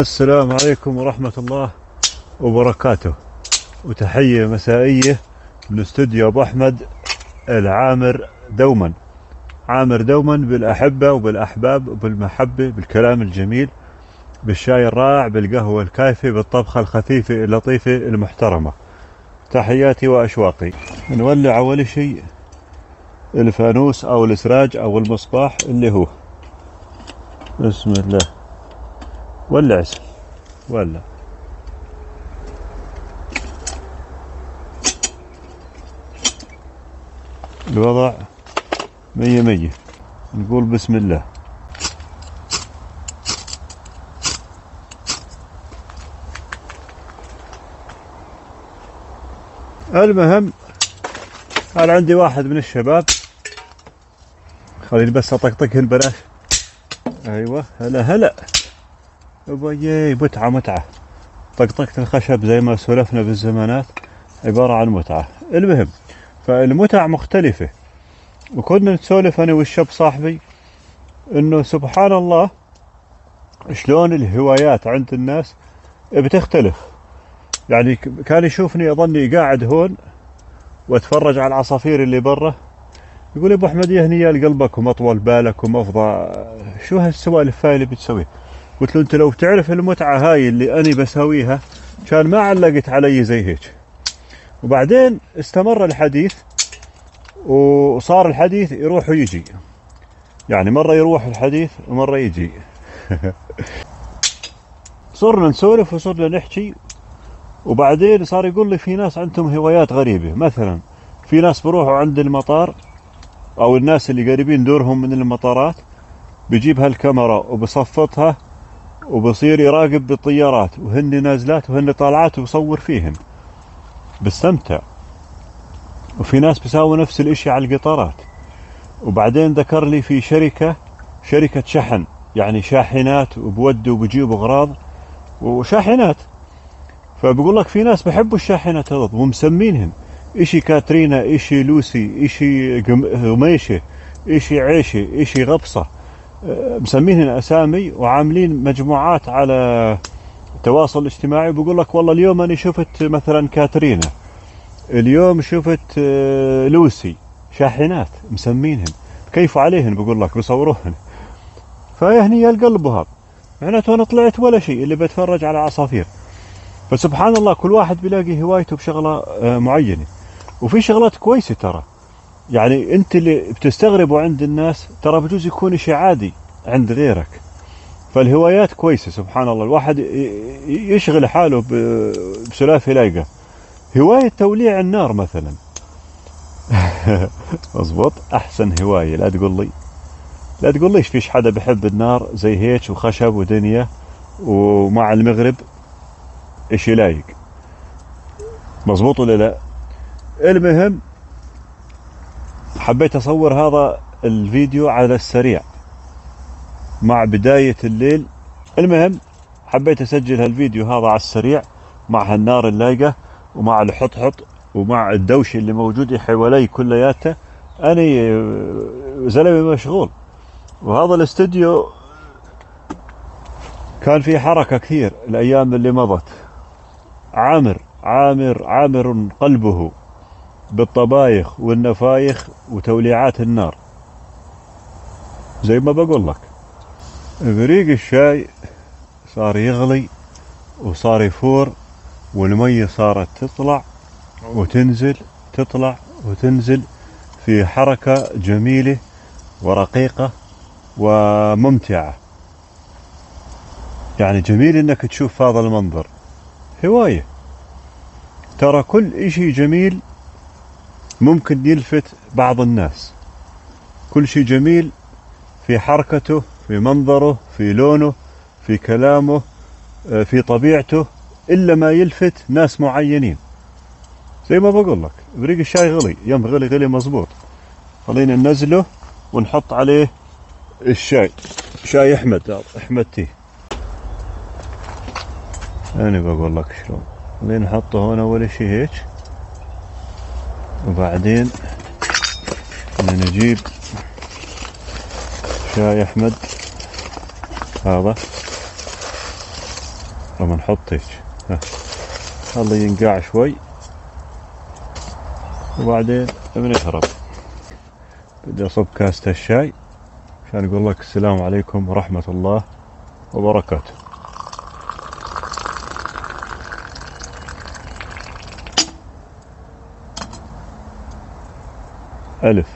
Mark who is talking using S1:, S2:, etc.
S1: السلام عليكم ورحمة الله وبركاته. وتحية مسائية من استوديو أبو أحمد العامر دوما عامر دوما بالأحبة وبالأحباب وبالمحبة بالكلام الجميل بالشاي الرائع بالقهوة الكايفة بالطبخة الخفيفة اللطيفة المحترمة. تحياتي وأشواقي. نولع أول شيء الفانوس أو السراج أو المصباح اللي هو. بسم الله. ولع اسم ولع الوضع مية مية. نقول بسم الله. المهم قال عندي واحد من الشباب. خليني بس اطقطقهن بلاش. أيوه هلا هلا. يبا متعة متعة. طقطقة الخشب زي ما سولفنا بالزمانات عبارة عن متعة. المهم فالمتع مختلفة. وكنا نسولف أنا والشاب صاحبي إنه سبحان الله شلون الهوايات عند الناس بتختلف. يعني كان يشوفني أظني قاعد هون وأتفرج على العصافير اللي برا. يقول أبو أحمد يا هنيال قلبك ومطول بالك ومفضى. شو هالسوالف هاي اللي بتسويها قلت له أنت لو بتعرف المتعة هاي اللي أنا بسويها كان ما علقت علي زي هيك. وبعدين استمر الحديث وصار الحديث يروح ويجي. يعني مرة يروح الحديث ومرة يجي. صرنا نسولف وصرنا نحكي وبعدين صار يقول لي في ناس عندهم هوايات غريبة. مثلا في ناس بروحوا عند المطار أو الناس اللي قريبين دورهم من المطارات بيجيب هالكاميرا وبصفطها وبصير يراقب بالطيارات وهن نازلات وهن طالعات وبصور فيهن بستمتع. وفي ناس بيساووا نفس الإشي على القطارات. وبعدين ذكر لي في شركة شركة شحن يعني شاحنات وبودوا وبجيبوا اغراض وشاحنات. فبقول لك في ناس بحبوا الشاحنات هذول ومسمينهن إشي كاترينا إشي لوسي إشي غميشة إشي عيشة إشي غبصة. مسمينهن أسامي وعاملين مجموعات على التواصل الاجتماعي بقول لك والله اليوم أنا شفت مثلا كاترينا اليوم شفت آه، لوسي شاحنات مسمينهن كيف عليهن؟ بقول لك بصوروهن. فيهني القلب هذا معناته أنا طلعت ولا شيء اللي بتفرج على عصافير. فسبحان الله كل واحد بيلاقي هوايته بشغلة آه، معينة. وفي شغلات كويسة ترى. يعني انت اللي بتستغربه عند الناس ترى بجوز يكون شيء عادي عند غيرك. فالهوايات كويسة سبحان الله. الواحد يشغل حاله بسلاف لايقة. هواية توليع النار مثلا. مضبوط أحسن هواية. لا تقول لي لا تقول ليش فيش حدا بحب النار؟ زي هيك وخشب ودنيا ومع المغرب إشي لايق. مضبوط ولا لا؟ المهم حبيت أصور هذا الفيديو على السريع مع بداية الليل. المهم حبيت أسجل هالفيديو هذا على السريع مع هالنار اللايقة ومع الحطحط ومع الدوش اللي موجود حوالي كلياته. أنا زلمة مشغول. وهذا الاستوديو كان في حركة كثير الأيام اللي مضت. عامر عامر عامر قلبه. بالطبايخ والنفايخ وتوليعات النار. زي ما بقول لك بريق الشاي صار يغلي وصار يفور والمية صارت تطلع وتنزل تطلع وتنزل في حركة جميلة ورقيقة وممتعة. يعني جميل إنك تشوف هذا المنظر. هواية. ترى كل إشي جميل ممكن يلفت بعض الناس. كل شيء جميل في حركته في منظره في لونه في كلامه آه، في طبيعته إلا ما يلفت ناس معينين. زي ما بقول لك بريق الشاي غلي يوم غلي غلي مزبوط خلينا ننزله ونحط عليه الشاي. شاي أحمد أحمد تي. أنا بقول لك شلون. خلينا نحطه هون أول شيء هيك. وبعدين نجيب شاي أحمد. هذا. لما نحط هيك. ها. خليه ينقع شوي. وبعدين بنشرب بدي أصب كاسة الشاي. عشان أقول لك السلام عليكم ورحمة الله وبركاته. Elif.